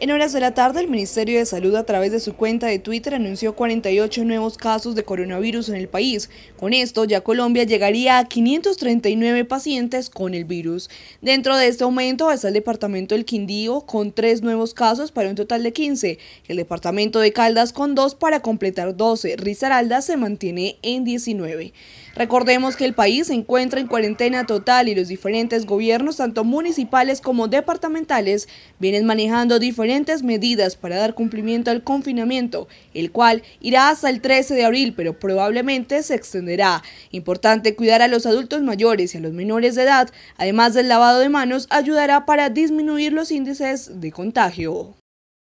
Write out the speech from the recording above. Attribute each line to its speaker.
Speaker 1: En horas de la tarde, el Ministerio de Salud a través de su cuenta de Twitter anunció 48 nuevos casos de coronavirus en el país. Con esto, ya Colombia llegaría a 539 pacientes con el virus. Dentro de este aumento está el departamento del Quindío con tres nuevos casos para un total de 15. El departamento de Caldas con dos para completar 12. Risaralda se mantiene en 19. Recordemos que el país se encuentra en cuarentena total y los diferentes gobiernos, tanto municipales como departamentales, vienen manejando diferentes medidas para dar cumplimiento al confinamiento, el cual irá hasta el 13 de abril, pero probablemente se extenderá. Importante cuidar a los adultos mayores y a los menores de edad, además del lavado de manos, ayudará para disminuir los índices de contagio.